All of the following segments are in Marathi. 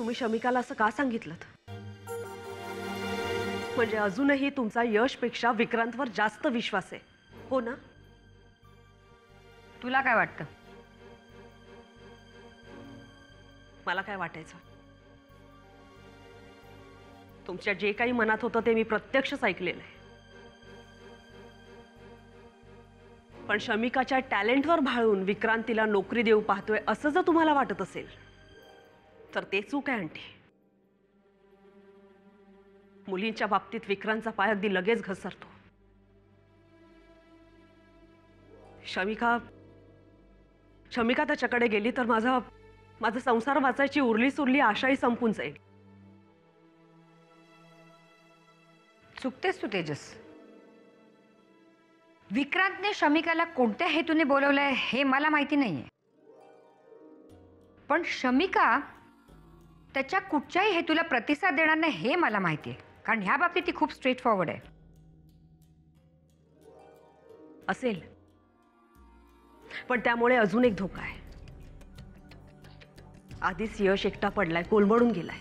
तुम्ही शमिकाला असं का सांगितलं म्हणजे अजूनही तुमचा यशपेक्षा विक्रांतवर जास्त विश्वास आहे. हो ना? तुला काय वाटतं? मला काय वाटायचं? तुमच्या जे काही मनात होतं ते मी प्रत्यक्षच ऐकलेलं आहे. पण शमिकाच्या टॅलेंटवर भाळून विक्रांतीला नोकरी देऊ पाहतोय असं जर तुम्हाला वाटत असेल तर ते चूक आहे आंटी. मुलींच्या बाबतीत विक्रांतचा पाय अगदी लगेच घसरतो. शमिका शमिका त्याच्याकडे गेली तर माझा माझा संसार वाचायची उरली सुरली आशाही संपून जाईल. चुकतेस तू तेजस. विक्रांतने शमिकाला कोणत्या हेतूने बोलवलंय हे मला माहिती नाहीये. पण शमिका त्याच्या कुठच्याही हेतूला प्रतिसाद देणार नाही हे मला माहिती आहे कारण ह्या बाबतीत ती खूप स्ट्रेट फॉरवर्ड आहे. असेल. पण त्यामुळे अजून एक धोका आहे. आधीच यश एकटा पडलाय कोलमडून गेलाय.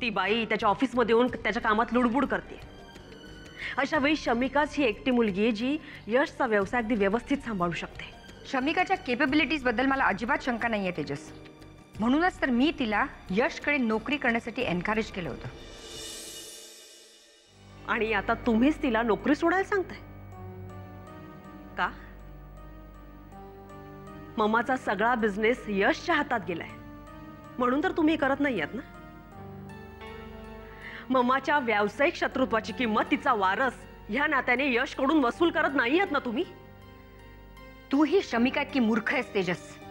ती बाई त्याच्या ऑफिसमध्ये येऊन त्याच्या कामात लुडबुड करते अशा वेळी शमिकाच ही एकटी मुलगी आहे जी यशचा व्यवसाय अगदी व्यवस्थित सांभाळू शकते. शमिकाच्या केपेबिलिटीजबद्दल मला अजिबात शंका नाहीये तेजस. म्हणूनच तर मी तिला यशकडे नोकरी करण्यासाठी एनकरेज केलं होतं. आणि आता तुम्हीच तिला नोकरी सोडायला सांगताय. का? ममाचा सगळा बिझनेस यशच्या हातात गेलाय. म्हणून तर तुम्ही करत नाही आहात ना? ममाच्या व्यावसायिक शत्रुत्वाची किंमत तिचा वारस ह्या नात्याने यशकडून वसूल करत नाही आहात ना तुम्ही? तू ही शमिका इतकी मूर्ख आहेस तेजस.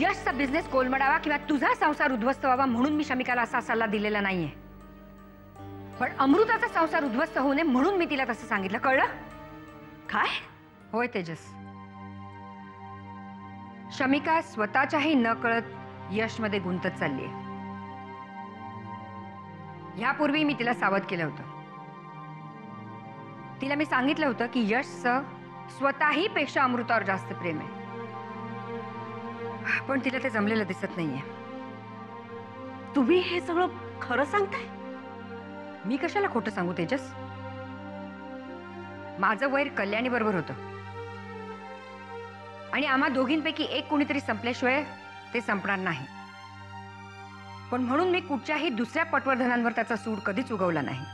यशचा बिझनेस कोलमडावा किंवा तुझा संसार उद्ध्वस्त व्हावा म्हणून मी शमिकाला असा सल्ला दिलेला नाहीये. पण अमृताचा संसार उद्ध्वस्त होऊ नये म्हणून मी तिला तसं सांगितलं. कळलं? काय? होय तेजस. शमिका स्वतःच्याही न कळत यशमध्ये गुंतत चालली आहे यापूर्वी मी तिला सावध केलं होतं. तिला मी सांगितलं होतं की यशचं स्वतःही पेक्षा अमृतावर जास्त प्रेम आहे. पण तिला ते जमलेलं दिसत नाहीये. तुम्ही हे सगळं खरं सांगताय? मी कशाला खोटं सांगू तेजस? माझं वैर कल्याणी बरोबर होतं. आणि आम्हा दोघींपैकी एक कोणीतरी संपल्याशिवाय ते संपणार नाही. पण म्हणून मी कुठच्याही दुसऱ्या पटवर्धनांवर त्याचा सूड कधीच उगवला नाही.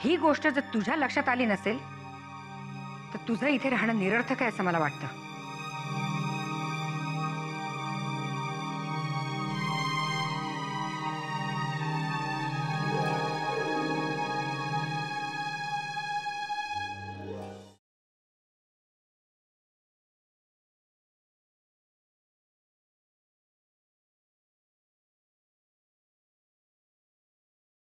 ही गोष्ट जर तुझ्या लक्षात आली नसेल तर तुझं इथे राहणं निरर्थक आहे असं मला वाटतं.